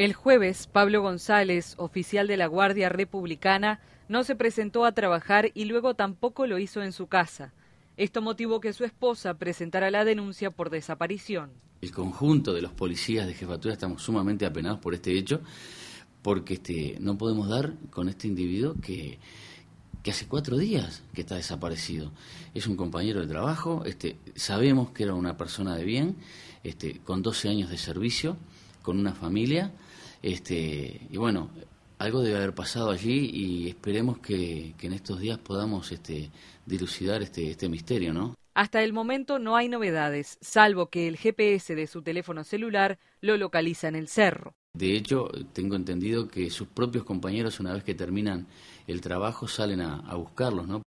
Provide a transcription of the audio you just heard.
El jueves, Pablo González, oficial de la Guardia Republicana, no se presentó a trabajar y luego tampoco lo hizo en su casa. Esto motivó que su esposa presentara la denuncia por desaparición. El conjunto de los policías de jefatura estamos sumamente apenados por este hecho, porque este, no podemos dar con este individuo que, que hace cuatro días que está desaparecido. Es un compañero de trabajo, este, sabemos que era una persona de bien, este, con 12 años de servicio, con una familia, este, y bueno, algo debe haber pasado allí y esperemos que, que en estos días podamos este, dilucidar este, este misterio, ¿no? Hasta el momento no hay novedades, salvo que el GPS de su teléfono celular lo localiza en el cerro. De hecho, tengo entendido que sus propios compañeros, una vez que terminan el trabajo, salen a, a buscarlos, ¿no?